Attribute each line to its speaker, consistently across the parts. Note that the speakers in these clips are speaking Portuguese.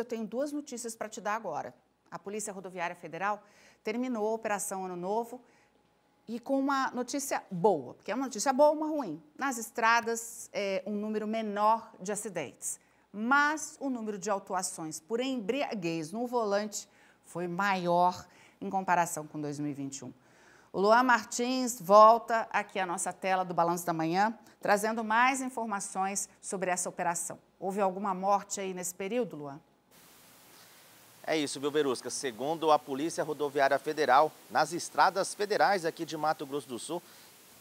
Speaker 1: eu tenho duas notícias para te dar agora. A Polícia Rodoviária Federal terminou a Operação Ano Novo e com uma notícia boa, porque é uma notícia boa ou uma ruim. Nas estradas, é um número menor de acidentes, mas o número de autuações por embriaguez no volante foi maior em comparação com 2021. O Luan Martins volta aqui à nossa tela do Balanço da Manhã, trazendo mais informações sobre essa operação. Houve alguma morte aí nesse período, Luan?
Speaker 2: É isso, viu, Verusca? Segundo a Polícia Rodoviária Federal, nas estradas federais aqui de Mato Grosso do Sul,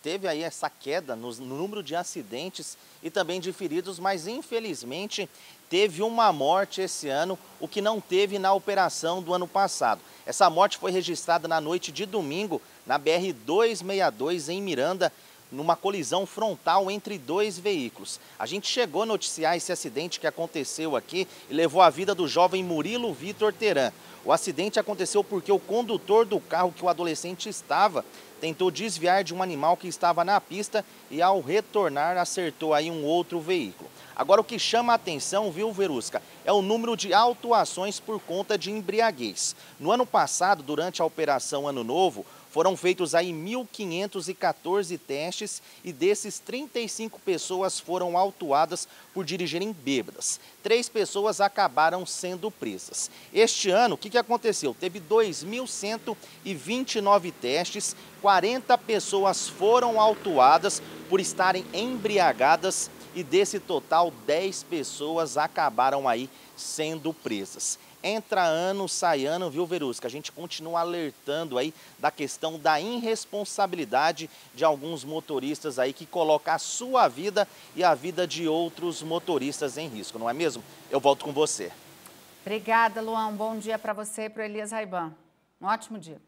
Speaker 2: teve aí essa queda no número de acidentes e também de feridos, mas infelizmente teve uma morte esse ano, o que não teve na operação do ano passado. Essa morte foi registrada na noite de domingo na BR-262 em Miranda, numa colisão frontal entre dois veículos. A gente chegou a noticiar esse acidente que aconteceu aqui e levou a vida do jovem Murilo Vitor Teran. O acidente aconteceu porque o condutor do carro que o adolescente estava tentou desviar de um animal que estava na pista e ao retornar acertou aí um outro veículo. Agora o que chama a atenção, viu, Verusca, é o número de autuações por conta de embriaguez. No ano passado, durante a Operação Ano Novo, foram feitos aí 1.514 testes e desses 35 pessoas foram autuadas por dirigirem bêbadas. Três pessoas acabaram sendo presas. Este ano, o que, que aconteceu? Teve 2.129 testes, 40 pessoas foram autuadas por estarem embriagadas e desse total 10 pessoas acabaram aí sendo presas. Entra ano, sai ano, viu, Verusca? A gente continua alertando aí da questão da irresponsabilidade de alguns motoristas aí que colocam a sua vida e a vida de outros motoristas em risco, não é mesmo? Eu volto com você.
Speaker 1: Obrigada, Luan. Bom dia para você e para Elias Raiban. Um ótimo dia.